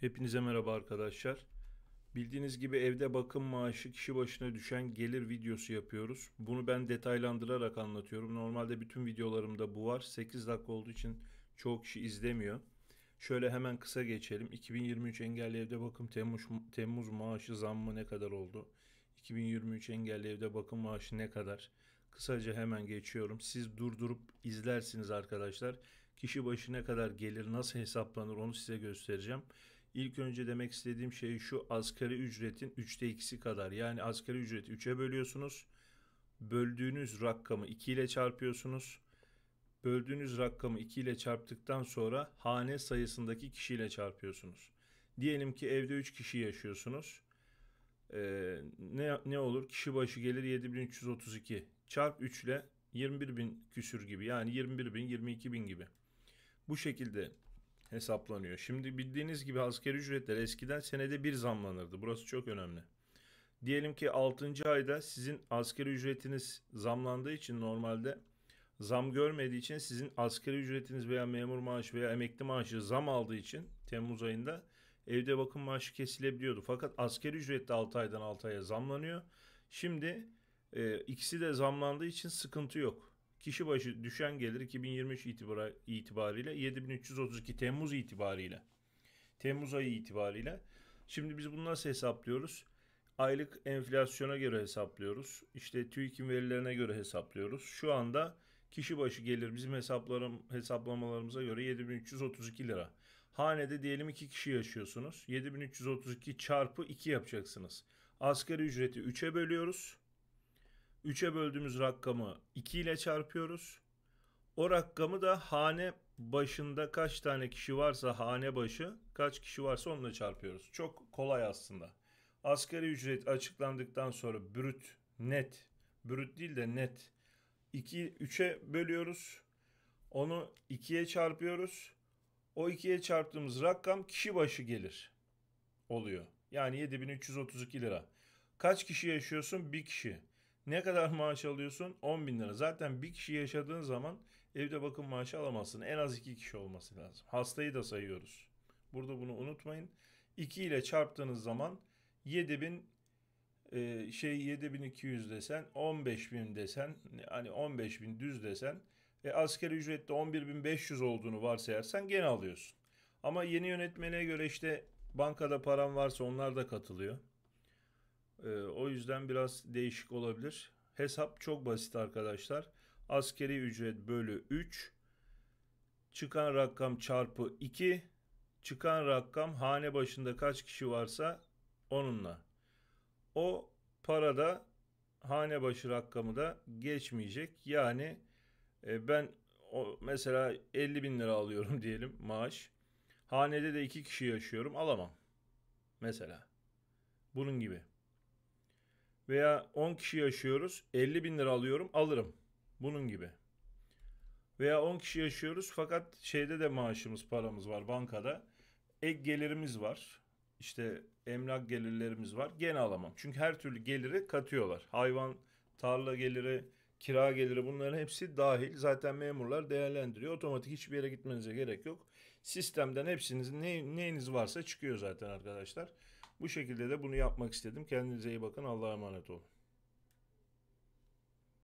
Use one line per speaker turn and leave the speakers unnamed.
Hepinize merhaba arkadaşlar. Bildiğiniz gibi evde bakım maaşı kişi başına düşen gelir videosu yapıyoruz. Bunu ben detaylandırarak anlatıyorum. Normalde bütün videolarımda bu var. 8 dakika olduğu için çoğu kişi izlemiyor. Şöyle hemen kısa geçelim. 2023 engelli evde bakım Temmuz, Temmuz maaşı zammı ne kadar oldu? 2023 engelli evde bakım maaşı ne kadar? Kısaca hemen geçiyorum. Siz durdurup izlersiniz arkadaşlar. Kişi başı ne kadar gelir, nasıl hesaplanır onu size göstereceğim. İlk önce demek istediğim şey şu asgari ücretin 3'te 2'si kadar. Yani asgari ücreti 3'e bölüyorsunuz. Böldüğünüz rakamı 2 ile çarpıyorsunuz. Böldüğünüz rakamı 2 ile çarptıktan sonra hane sayısındaki kişiyle çarpıyorsunuz. Diyelim ki evde 3 kişi yaşıyorsunuz. Ee, ne, ne olur? Kişi başı gelir 7332. Çarp 3 ile 21 bin küsür gibi. Yani 21 bin 22 bin gibi. Bu şekilde hesaplanıyor. Şimdi bildiğiniz gibi asgari ücretler eskiden senede bir zamlanırdı. Burası çok önemli. Diyelim ki 6. ayda sizin asgari ücretiniz zamlandığı için normalde zam görmediği için sizin asgari ücretiniz veya memur maaşı veya emekli maaşı zam aldığı için Temmuz ayında evde bakım maaşı kesilebiliyordu. Fakat asgari ücret de 6 aydan 6 aya zamlanıyor. Şimdi e, ikisi de zamlandığı için sıkıntı yok. Kişi başı düşen gelir 2023 itibari, itibariyle 7332 Temmuz itibariyle. Temmuz ayı itibariyle. Şimdi biz bunu nasıl hesaplıyoruz? Aylık enflasyona göre hesaplıyoruz. İşte TÜİK'in verilerine göre hesaplıyoruz. Şu anda kişi başı gelir bizim hesaplarım, hesaplamalarımıza göre 7332 lira. Hanede diyelim 2 kişi yaşıyorsunuz. 7332 çarpı 2 yapacaksınız. Asgari ücreti 3'e bölüyoruz. 3'e böldüğümüz rakamı 2 ile çarpıyoruz. O rakamı da hane başında kaç tane kişi varsa hane başı kaç kişi varsa onunla çarpıyoruz. Çok kolay aslında. Asgari ücret açıklandıktan sonra brüt, net, brüt değil de net 2 3'e bölüyoruz. Onu 2'ye çarpıyoruz. O 2'ye çarptığımız rakam kişi başı gelir oluyor. Yani 7332 lira. Kaç kişi yaşıyorsun? Bir kişi. Ne kadar maaş alıyorsun? 10 bin lira. Zaten bir kişi yaşadığın zaman evde bakım maaşı alamazsın. En az iki kişi olması lazım. Hastayı da sayıyoruz. Burada bunu unutmayın. 2 ile çarptığınız zaman 7 bin e, şey 7200 desen 15 bin desen hani 15 bin düz desen e, asgari ücrette 11.500 olduğunu varsayarsan gene alıyorsun. Ama yeni yönetmeliğe göre işte bankada param varsa onlar da katılıyor. E, o yüzden biraz değişik olabilir. Hesap çok basit arkadaşlar. Askeri ücret bölü 3 çıkan rakam çarpı 2 çıkan rakam hane başında kaç kişi varsa onunla. O parada hane başı rakamı da geçmeyecek. Yani e, ben o mesela 50 bin lira alıyorum diyelim maaş. Hanede de iki kişi yaşıyorum alamam. Mesela. Bunun gibi. Veya 10 kişi yaşıyoruz 50 bin lira alıyorum alırım. Bunun gibi. Veya 10 kişi yaşıyoruz fakat şeyde de maaşımız paramız var bankada. Ek gelirimiz var. İşte emlak gelirlerimiz var. Gene alamam. Çünkü her türlü geliri katıyorlar. Hayvan, tarla geliri, kira geliri bunların hepsi dahil. Zaten memurlar değerlendiriyor. Otomatik hiçbir yere gitmenize gerek yok. Sistemden hepsinizin ne, neyiniz varsa çıkıyor zaten arkadaşlar. Bu şekilde de bunu yapmak istedim. Kendinize iyi bakın. Allah'a emanet olun.